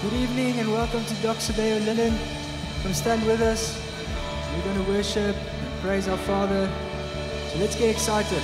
Good evening and welcome to Doxa Deo Linden. Come stand with us. We're going to worship and praise our Father. So let's get excited.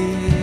be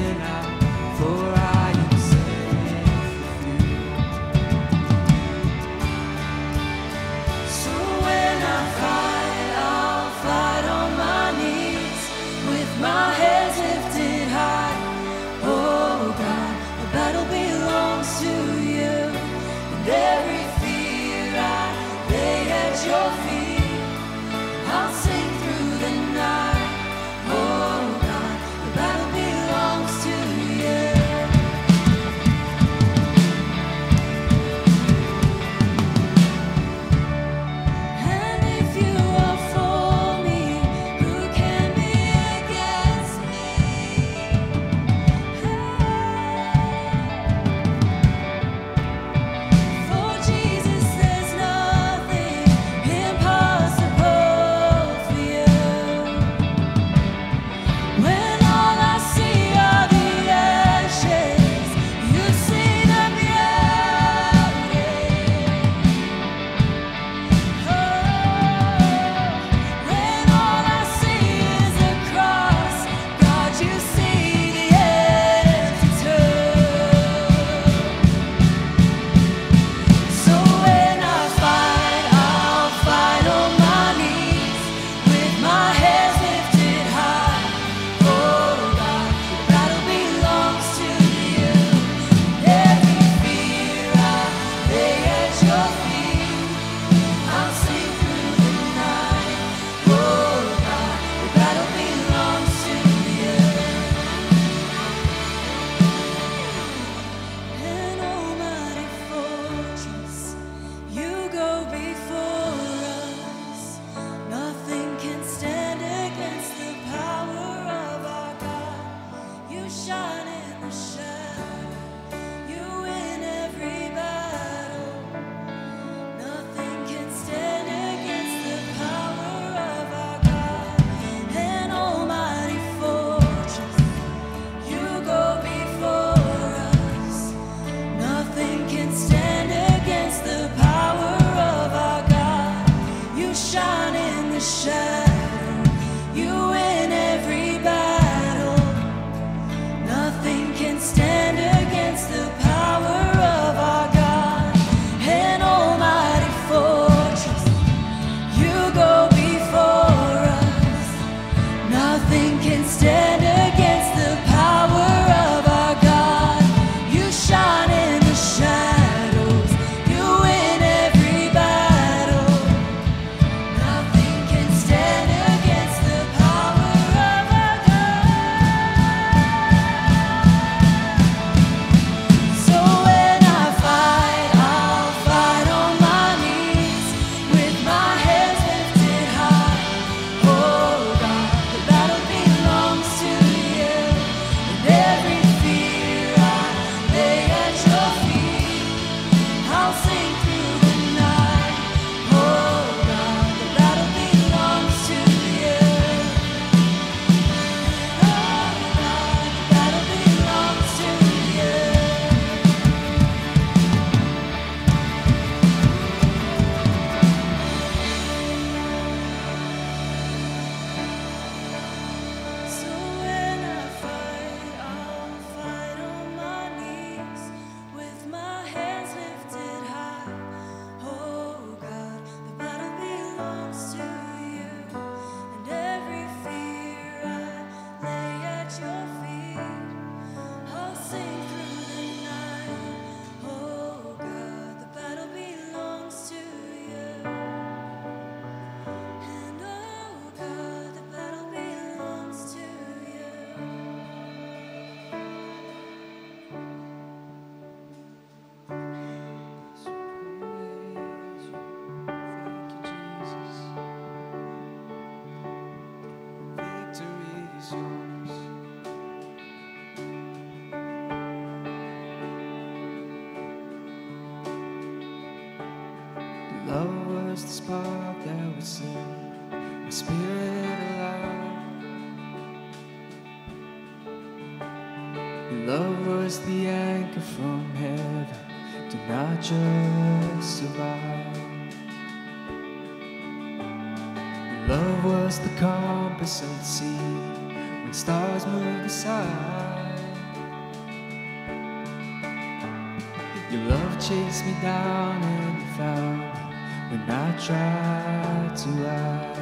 Love was the spark that would set my spirit alive. Love was the anchor from heaven to not just survive. Love was the compass at sea stars move aside. Your love chased me down and found when I tried to hide.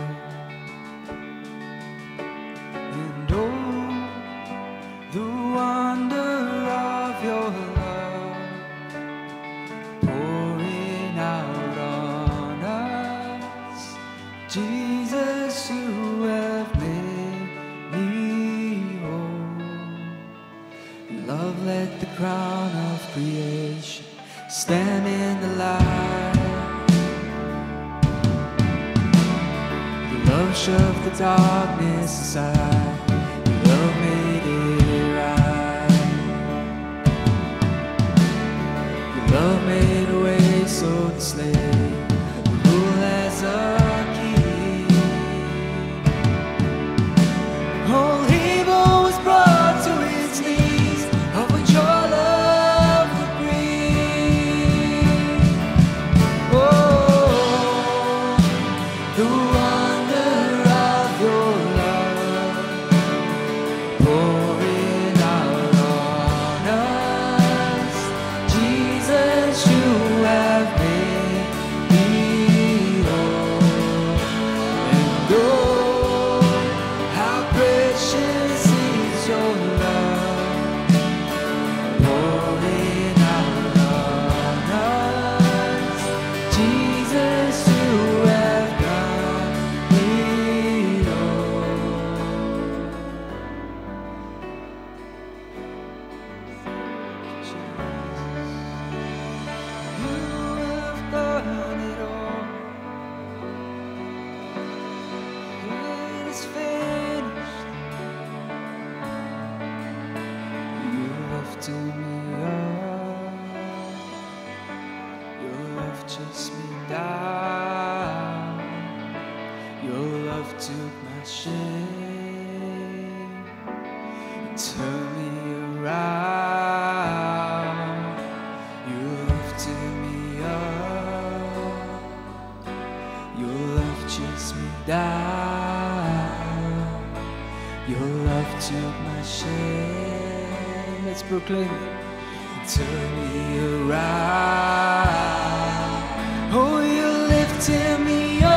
Your love took my shame. Let's proclaim it. Turn me around. Oh, you're lifting me up.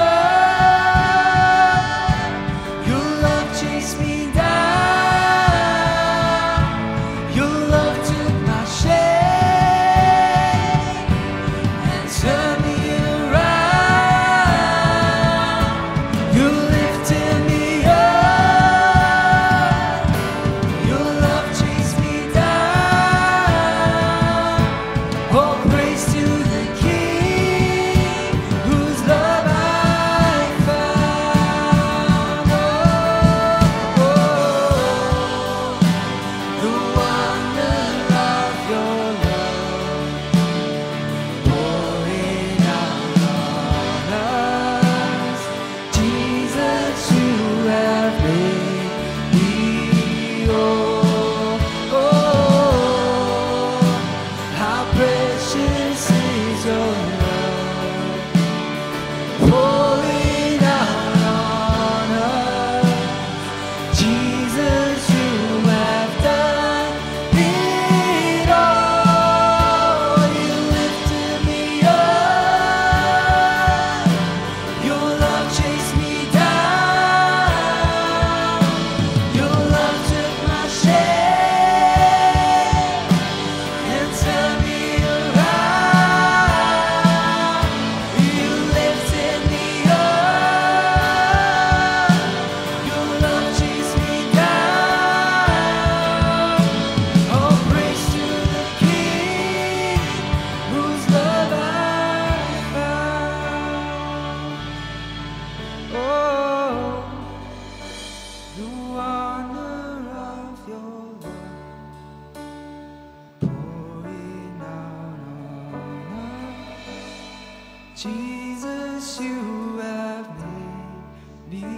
need.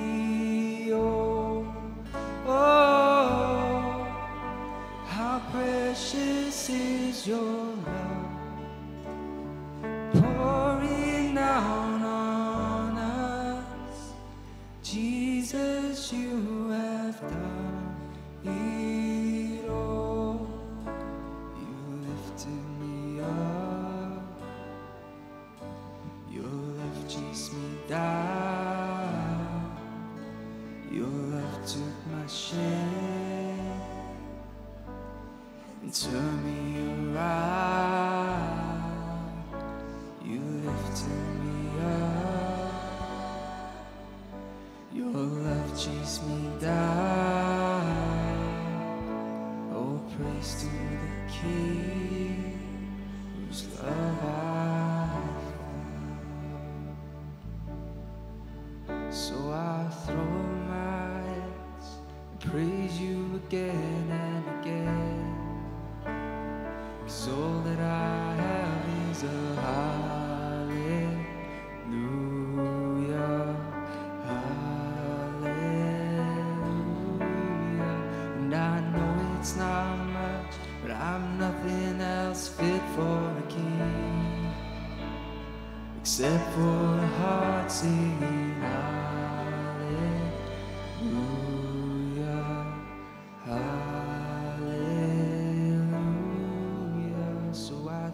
to the King.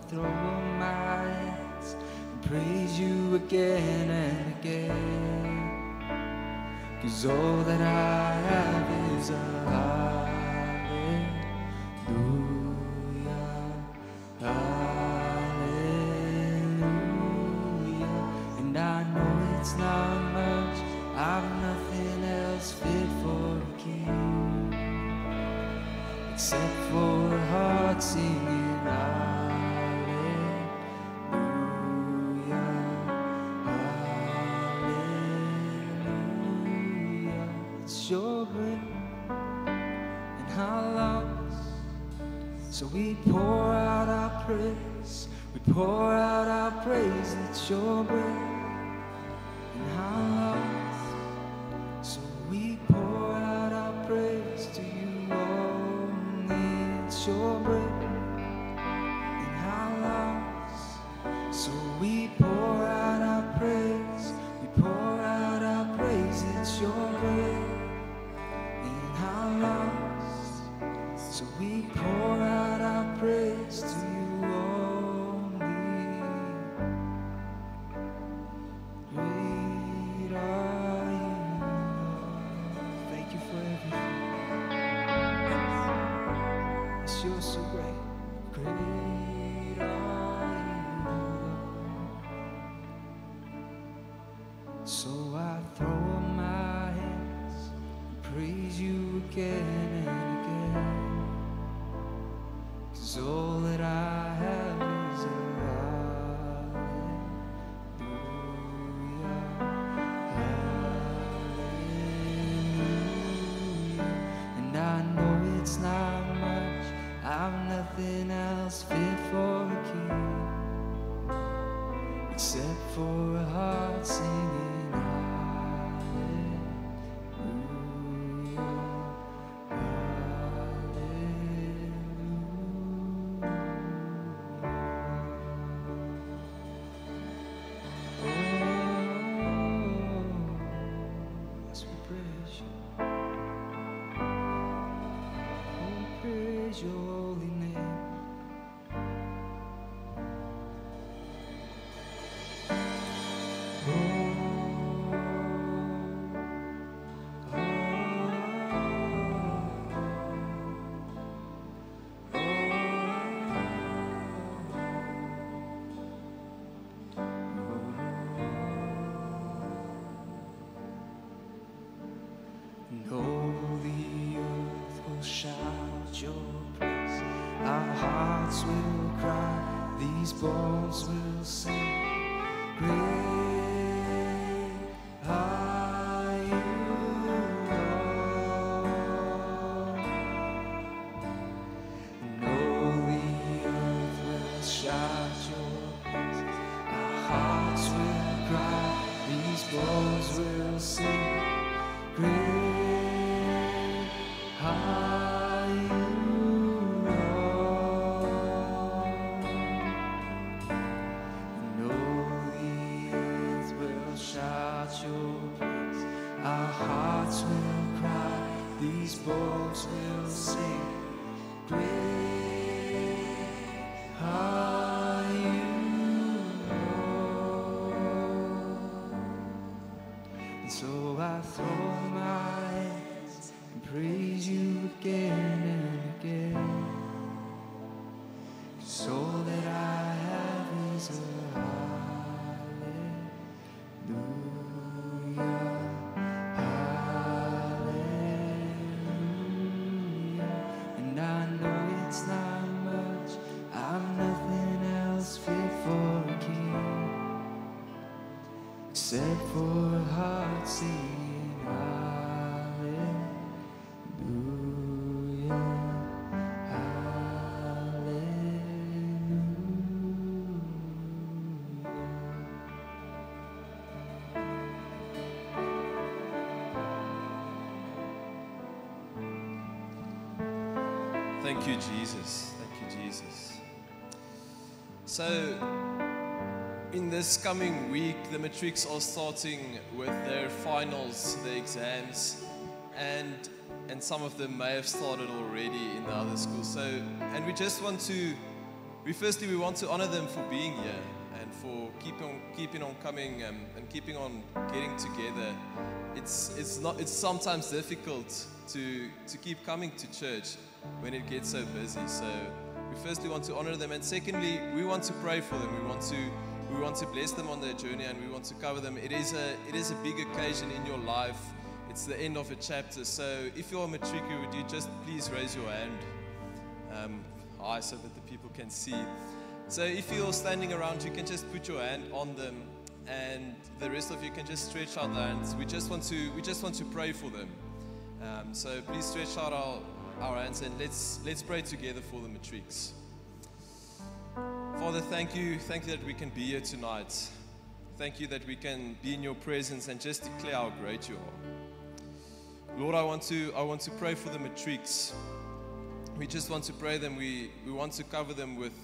throw my hands and praise you again and again. Cause all that I have is a children your and how lost. So we pour out our praise, we pour out our praise, it's your breath. So I throw up my hands and praise you again. these bones will sing. Great these bones will sing. Great are you, Lord. And so I throw my hands and praise except for a heart singing hallelujah, hallelujah. Thank you, Jesus. Thank you, Jesus. So, in this coming week, the matrics are starting with their finals, their exams, and and some of them may have started already in the other schools. So, and we just want to, we firstly we want to honor them for being here and for keeping on keeping on coming um, and keeping on getting together. It's it's not it's sometimes difficult to to keep coming to church when it gets so busy. So we firstly want to honor them, and secondly, we want to pray for them. We want to we want to bless them on their journey, and we want to cover them. It is a it is a big occasion in your life. It's the end of a chapter. So if you're a matricu, would you just please raise your hand um, high so that the people can see? So if you're standing around, you can just put your hand on them, and the rest of you can just stretch out their hands. We just want to we just want to pray for them. Um, so please stretch out our, our hands and let's let's pray together for the matrics. Father, thank you, thank you that we can be here tonight. Thank you that we can be in your presence and just declare how great you are. Lord, I want to I want to pray for the matrics. We just want to pray them. We we want to cover them with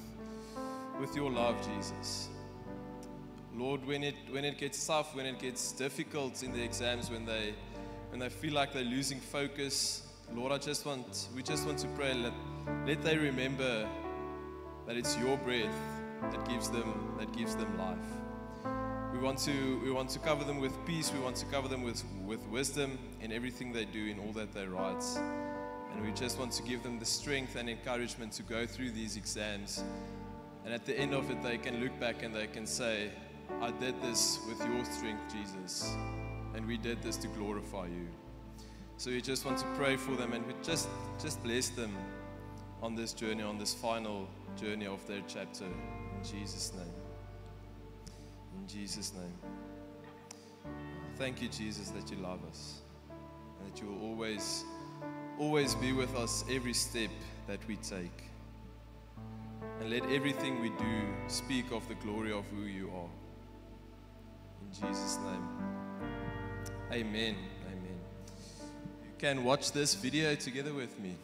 with your love, Jesus. Lord, when it when it gets tough, when it gets difficult in the exams, when they when they feel like they're losing focus, Lord, I just want we just want to pray let let they remember that it's your breath that gives them that gives them life. We want to we want to cover them with peace. We want to cover them with with wisdom in everything they do, in all that they write. And we just want to give them the strength and encouragement to go through these exams. And at the end of it, they can look back and they can say, I did this with your strength, Jesus. And we did this to glorify you. So we just want to pray for them and we just, just bless them on this journey, on this final journey of their chapter. Jesus' name. In Jesus' name. Thank you, Jesus, that you love us. And that you will always, always be with us every step that we take. And let everything we do speak of the glory of who you are. In Jesus' name. Amen. Amen. You can watch this video together with me.